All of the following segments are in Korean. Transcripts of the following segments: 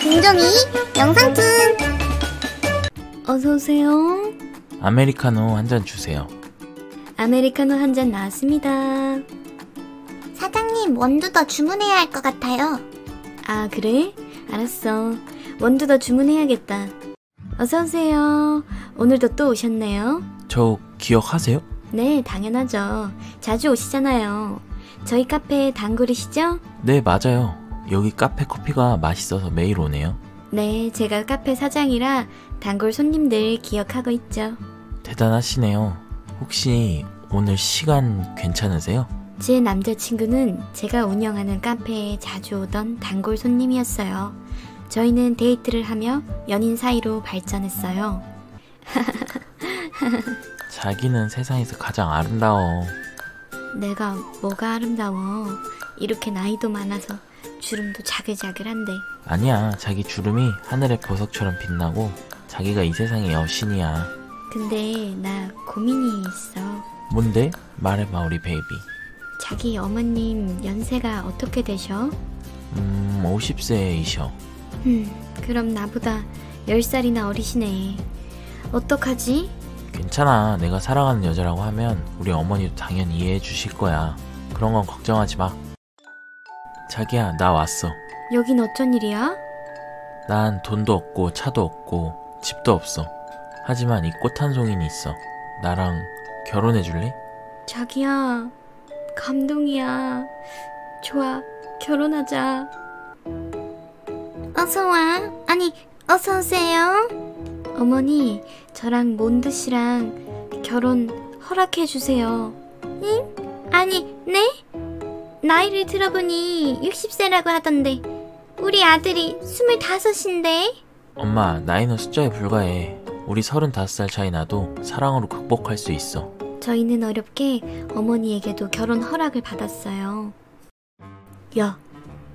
김종이 영상툰 어서오세요. 아메리카노 한 잔 주세요. 아메리카노 한 잔 나왔습니다. 사장님 원두 더 주문해야 할 것 같아요 아, 그래? 알았어. 원두 더 주문해야겠다. 어서오세요. 오늘도 또 오셨네요. 저 기억하세요? 네, 당연하죠. 자주 오시잖아요. 저희 카페 단골이시죠? 네, 맞아요. 여기 카페 커피가 맛있어서 매일 오네요. 네, 제가 카페 사장이라 단골 손님들 기억하고 있죠. 대단하시네요. 혹시 오늘 시간 괜찮으세요? 제 남자친구는 제가 운영하는 카페에 자주 오던 단골 손님이었어요. 저희는 데이트를 하며 연인 사이로 발전했어요. 자기는 세상에서 가장 아름다워. 내가 뭐가 아름다워. 이렇게 나이도 많아서 주름도 자글자글한데. 아니야, 자기 주름이 하늘의 보석처럼 빛나고 자기가 이 세상의 여신이야. 근데 나 고민이 있어. 뭔데? 말해봐, 우리 베이비. 자기 어머님 연세가 어떻게 되셔? 음, 50세이셔. 음, 그럼 나보다 10살이나 어리시네. 어떡하지? 괜찮아. 내가 사랑하는 여자라고 하면 우리 어머니도 당연히 이해해 주실 거야. 그런 건 걱정하지 마. 자기야, 나 왔어. 여긴 어쩐 일이야? 난 돈도 없고 차도 없고 집도 없어. 하지만 이 꽃 한 송이는 있어. 나랑 결혼해 줄래? 자기야, 감동이야. 좋아, 결혼하자. 어서 와 아니 어서 오세요 어머니, 저랑 몬드 씨랑 결혼 허락해 주세요. 아니 네? 나이를 들어보니 60세라고 하던데 우리 아들이 25인데 엄마, 나이는 숫자에 불과해. 우리 35살 차이 나도 사랑으로 극복할 수 있어. 저희는 어렵게 어머니에게도 결혼 허락을 받았어요. 야,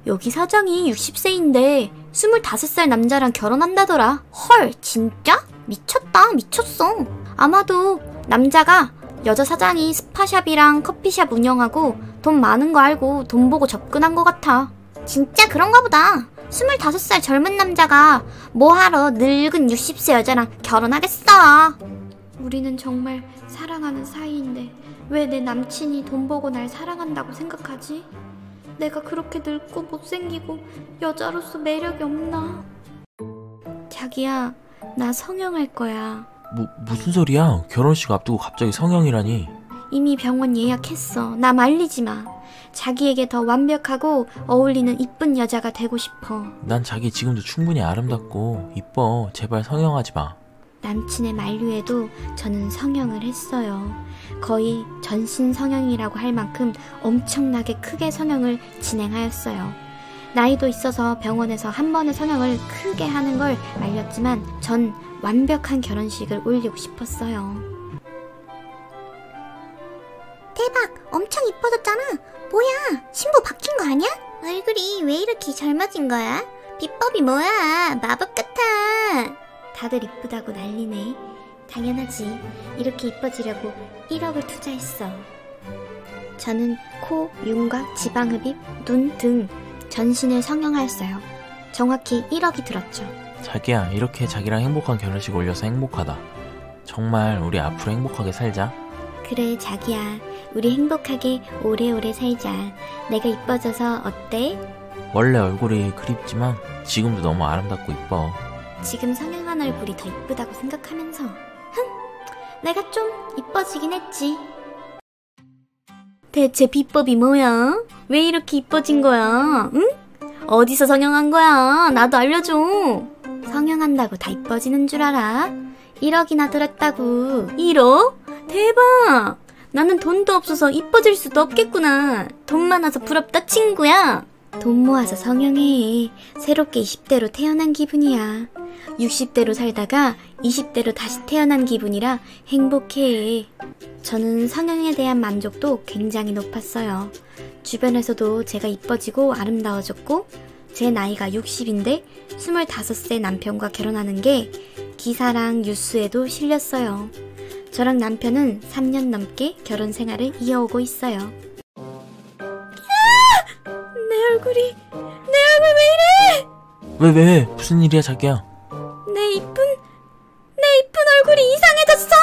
여기 사장이 60세인데 25살 남자랑 결혼한다더라. 헐 진짜? 미쳤다 미쳤어 아마도 남자가 여자 사장이 스파샵이랑 커피샵 운영하고 돈 많은 거 알고 돈 보고 접근한 것 같아 진짜 그런가 보다 25살 젊은 남자가 뭐하러 늙은 60세 여자랑 결혼하겠어 우리는 정말 사랑하는 사이인데 왜 내 남친이 돈 보고 날 사랑한다고 생각하지? 내가 그렇게 늙고 못생기고 여자로서 매력이 없나? 자기야, 나 성형할 거야. 뭐, 무슨 소리야? 결혼식 앞두고 갑자기 성형이라니. 이미 병원 예약했어. 나 말리지 마. 자기에게 더 완벽하고 어울리는 이쁜 여자가 되고 싶어. 난 자기 지금도 충분히 아름답고 이뻐. 제발 성형하지 마. 남친의 만류에도 저는 성형을 했어요. 거의 전신 성형이라고 할 만큼 엄청나게 크게 성형을 진행하였어요. 나이도 있어서 병원에서 한 번의 성형을 크게 하는 걸 알렸지만 전 완벽한 결혼식을 올리고 싶었어요. 대박 엄청 이뻐졌잖아 뭐야 신부 바뀐 거 아니야? 얼굴이 왜 이렇게 젊어진 거야? 비법이 뭐야 마법 같아 다들 이쁘다고 난리네. 당연하지. 이렇게 이뻐지려고 1억을 투자했어. 저는 코, 윤곽, 지방흡입, 눈 등 전신을 성형하였어요. 정확히 1억이 들었죠. 자기야, 이렇게 자기랑 행복한 결혼식 올려서 행복하다. 정말 우리 앞으로 행복하게 살자. 그래, 자기야. 우리 행복하게 오래오래 살자. 내가 이뻐져서 어때? 원래 얼굴이 그립지만 지금도 너무 아름답고 이뻐. 지금 성형한 얼굴이 더 이쁘다고 생각하면서 흥! 내가 좀 이뻐지긴 했지. 대체 비법이 뭐야? 왜 이렇게 이뻐진 거야? 응? 어디서 성형한 거야? 나도 알려줘. 성형한다고 다 이뻐지는 줄 알아? 1억이나 들었다고. 1억? 대박! 나는 돈도 없어서 이뻐질 수도 없겠구나. 돈 많아서 부럽다, 친구야. 돈 모아서 성형해. 새롭게 20대로 태어난 기분이야. 60대로 살다가 20대로 다시 태어난 기분이라 행복해. 저는 성형에 대한 만족도 굉장히 높았어요. 주변에서도 제가 이뻐지고 아름다워졌고, 제 나이가 60인데 25세 남편과 결혼하는 게 기사랑 뉴스에도 실렸어요. 저랑 남편은 3년 넘게 결혼 생활을 이어오고 있어요. 얼굴이 내 얼굴 왜 이래? 왜, 왜, 왜? 무슨 일이야, 자기야? 내 이쁜 내 이쁜 얼굴이 이상해졌어.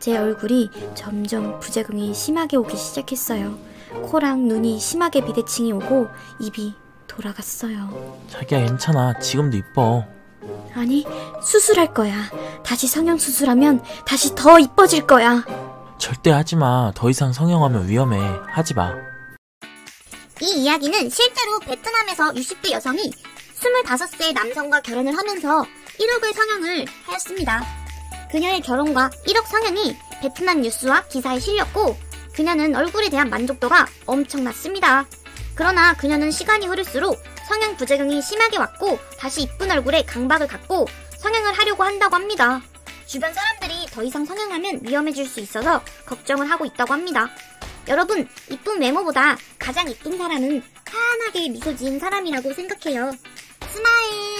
제 얼굴이 점점 부작용이 심하게 오기 시작했어요. 코랑 눈이 심하게 비대칭이 오고 입이 돌아갔어요. 자기야, 괜찮아. 지금도 이뻐. 아니, 수술할 거야. 다시 성형 수술하면 다시 더 이뻐질 거야. 절대 하지 마. 더 이상 성형하면 위험해. 하지 마. 이 이야기는 실제로 베트남에서 60대 여성이 25세 남성과 결혼을 하면서 1억의 성형을 하였습니다. 그녀의 결혼과 1억 성형이 베트남 뉴스와 기사에 실렸고 그녀는 얼굴에 대한 만족도가 엄청났습니다. 그러나 그녀는 시간이 흐를수록 성형 부작용이 심하게 왔고 다시 이쁜 얼굴에 강박을 갖고 성형을 하려고 한다고 합니다. 주변 사람들이 더 이상 성형하면 위험해질 수 있어서 걱정을 하고 있다고 합니다. 여러분, 이쁜 외모보다 가장 이쁜 사람은 환하게 미소 지은 사람이라고 생각해요. smile!